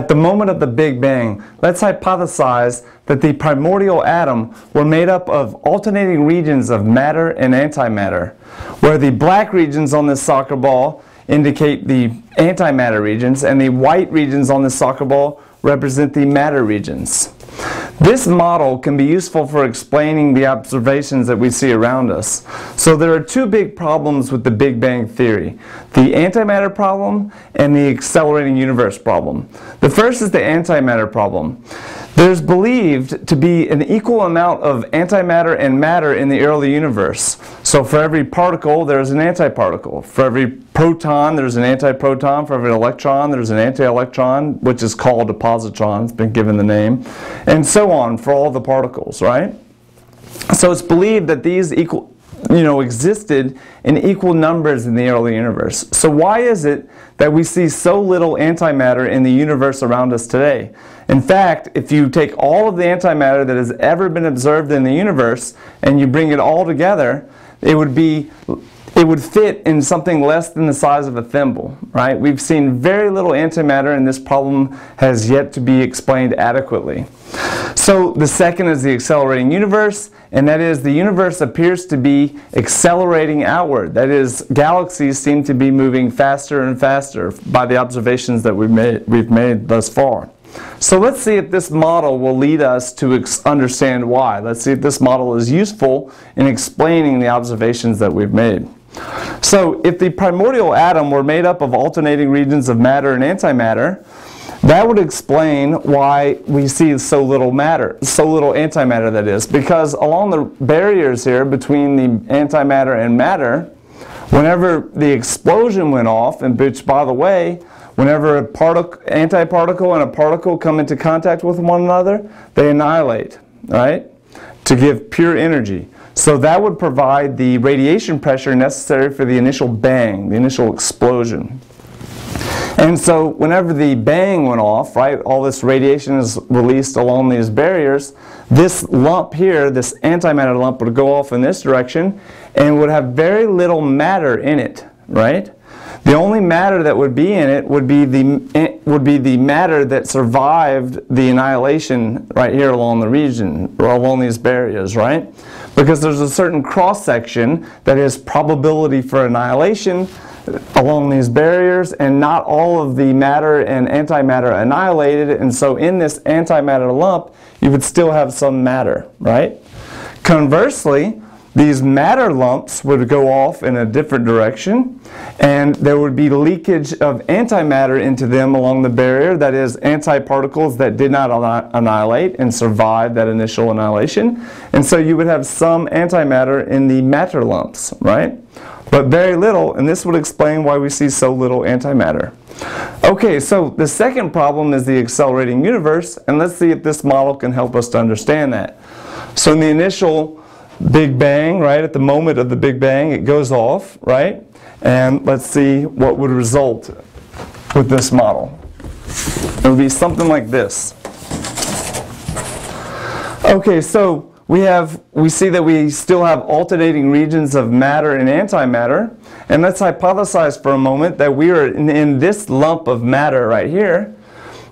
at the moment of the Big Bang, let's hypothesize that the primordial atom were made up of alternating regions of matter and antimatter, where the black regions on this soccer ball indicate the antimatter regions and the white regions on the soccer ball represent the matter regions. This model can be useful for explaining the observations that we see around us. So there are two big problems with the Big Bang Theory. The antimatter problem and the accelerating universe problem. The first is the antimatter problem. There's believed to be an equal amount of antimatter and matter in the early universe. So for every particle, there's an antiparticle. For every proton, there's an antiproton. For every electron, there's an anti-electron, which is called a positron. It's been given the name. And so on for all the particles, right? So it's believed that these equal, you know, existed in equal numbers in the early universe. So why is it that we see so little antimatter in the universe around us today? In fact, if you take all of the antimatter that has ever been observed in the universe and you bring it all together, it would be it would fit in something less than the size of a thimble, right? We've seen very little antimatter and this problem has yet to be explained adequately. So the second is the accelerating universe, and that is the universe appears to be accelerating outward. That is, galaxies seem to be moving faster and faster by the observations that we've made, we've made thus far. So let's see if this model will lead us to understand why. Let's see if this model is useful in explaining the observations that we've made. So if the primordial atom were made up of alternating regions of matter and antimatter, that would explain why we see so little matter, so little antimatter that is. Because along the barriers here between the antimatter and matter, whenever the explosion went off, and which by the way, whenever a antiparticle and a particle come into contact with one another, they annihilate, right? To give pure energy. So that would provide the radiation pressure necessary for the initial bang, the initial explosion. And so whenever the bang went off, right, all this radiation is released along these barriers, this lump here, this antimatter lump would go off in this direction and would have very little matter in it, right? The only matter that would be in it would be the eh, would be the matter that survived the annihilation right here along the region or along these barriers, right? Because there's a certain cross section that is probability for annihilation along these barriers and not all of the matter and antimatter annihilated and so in this antimatter lump you would still have some matter, right? Conversely, these matter lumps would go off in a different direction and there would be leakage of antimatter into them along the barrier, that is antiparticles that did not annihilate and survive that initial annihilation. And so you would have some antimatter in the matter lumps, right? but very little, and this would explain why we see so little antimatter. Okay, so the second problem is the accelerating universe, and let's see if this model can help us to understand that. So in the initial Big Bang, right, at the moment of the Big Bang, it goes off, right? And let's see what would result with this model. It would be something like this. Okay, so we have we see that we still have alternating regions of matter and antimatter and let's hypothesize for a moment that we are in, in, this lump of matter right here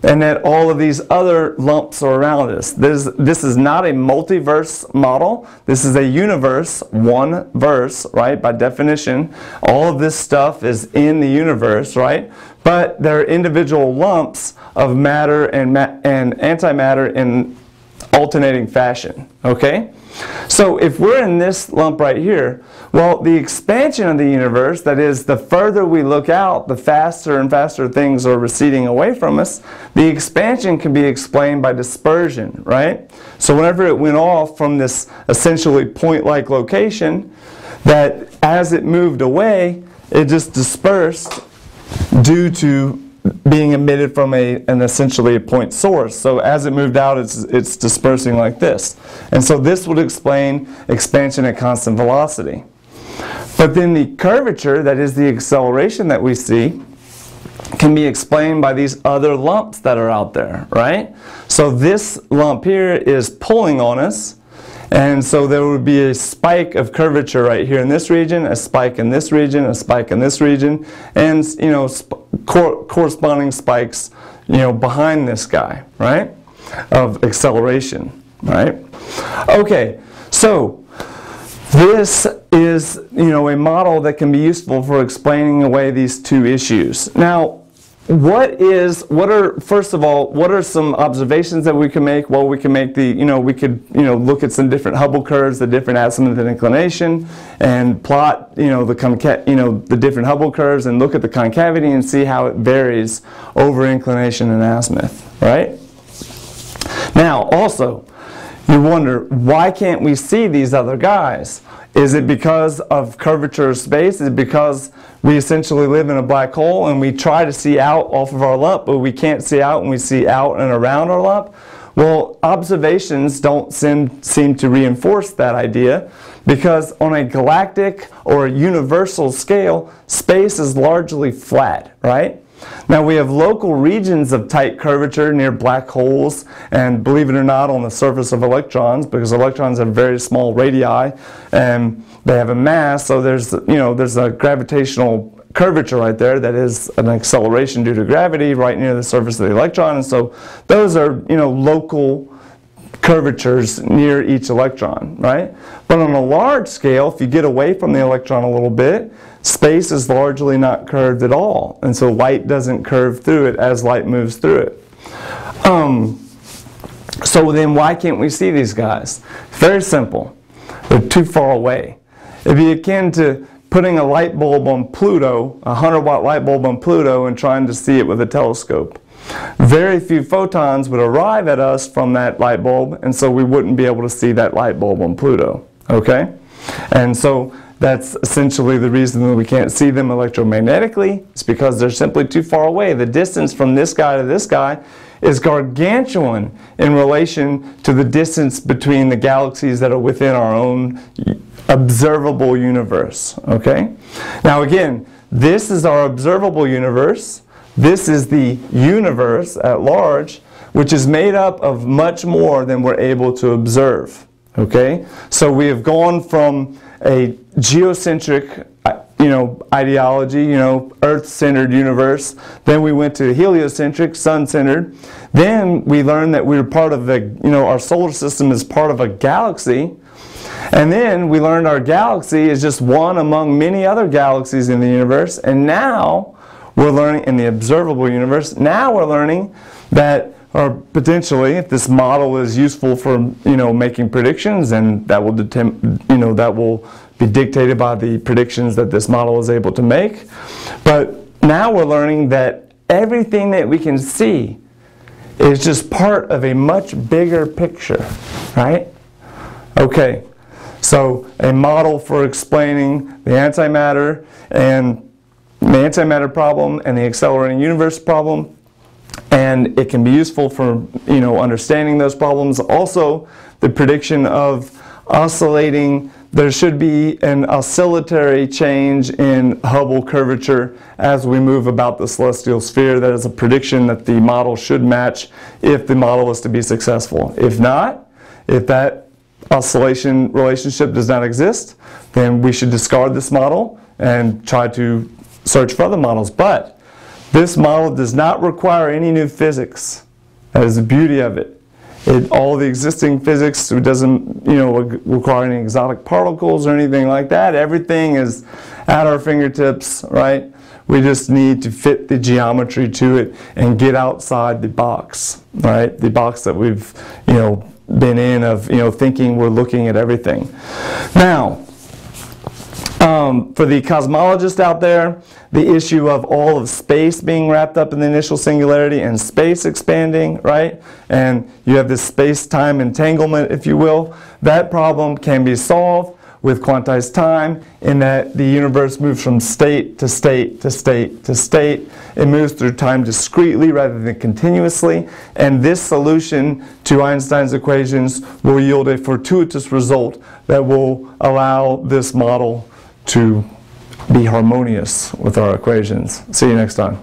and that all of these other lumps are around us. This, this is not a multiverse model. This is a universe, one verse, right? By definition, all of this stuff is in the universe, right? But there are individual lumps of matter and, ma and antimatter in alternating fashion, okay? So if we're in this lump right here, well, the expansion of the universe, that is, the further we look out, the faster and faster things are receding away from us, the expansion can be explained by dispersion, right? So whenever it went off from this essentially point-like location, that as it moved away, it just dispersed due to being emitted from a, an essentially a point source. So as it moved out, it's, it's dispersing like this. And so this would explain expansion at constant velocity. But then the curvature, that is the acceleration that we see, can be explained by these other lumps that are out there, right? So this lump here is pulling on us, and so there would be a spike of curvature right here in this region, a spike in this region, a spike in this region, and you know cor corresponding spikes you know, behind this guy, right? Of acceleration, right? Okay, so this is, you know, a model that can be useful for explaining away these two issues. Now, what is what are first of all what are some observations that we can make? Well we can make the you know we could you know look at some different hubble curves the different azimuth and inclination and plot you know the conca- you know the different hubble curves and look at the concavity and see how it varies over inclination and azimuth right? Now also you wonder why can't we see these other guys is it because of curvature of space? Is it because we essentially live in a black hole and we try to see out off of our lump, but we can't see out and we see out and around our lump? Well, observations don't seem, seem to reinforce that idea because on a galactic or universal scale, space is largely flat, right? Now we have local regions of tight curvature near black holes and believe it or not on the surface of electrons because electrons have very small radii and they have a mass so there's you know there's a gravitational curvature right there that is an acceleration due to gravity right near the surface of the electron and so those are you know local curvatures near each electron, right? But on a large scale, if you get away from the electron a little bit, space is largely not curved at all. And so light doesn't curve through it as light moves through it. Um, so then why can't we see these guys? Very simple. They're too far away. It'd be akin to putting a light bulb on Pluto, a 100 watt light bulb on Pluto, and trying to see it with a telescope. Very few photons would arrive at us from that light bulb, and so we wouldn't be able to see that light bulb on Pluto. Okay? And so that's essentially the reason that we can't see them electromagnetically. It's because they're simply too far away. The distance from this guy to this guy is gargantuan in relation to the distance between the galaxies that are within our own observable universe. Okay? Now again, this is our observable universe. This is the universe at large, which is made up of much more than we're able to observe. Okay? So we have gone from a geocentric uh, you know, ideology, you know, Earth-centered universe. Then we went to heliocentric, sun-centered. Then we learned that we were part of the, you know, our solar system is part of a galaxy. And then we learned our galaxy is just one among many other galaxies in the universe. And now we're learning in the observable universe. Now we're learning that or potentially if this model is useful for you know making predictions and that will you know that will be dictated by the predictions that this model is able to make. But now we're learning that everything that we can see is just part of a much bigger picture right? Okay so a model for explaining the antimatter and the antimatter problem and the accelerating universe problem and it can be useful for you know understanding those problems also the prediction of oscillating there should be an oscillatory change in Hubble curvature as we move about the celestial sphere. That is a prediction that the model should match if the model is to be successful. If not, if that oscillation relationship does not exist, then we should discard this model and try to search for other models. But this model does not require any new physics. That is the beauty of it. It, all the existing physics doesn't you know require any exotic particles or anything like that. Everything is at our fingertips, right? We just need to fit the geometry to it and get outside the box, right? The box that we've you know been in of you know thinking we're looking at everything. Now, um, for the cosmologist out there, the issue of all of space being wrapped up in the initial singularity and space expanding, right? And you have this space-time entanglement, if you will. That problem can be solved with quantized time in that the universe moves from state to state to state to state. It moves through time discretely rather than continuously. And this solution to Einstein's equations will yield a fortuitous result that will allow this model to be harmonious with our equations. See you next time.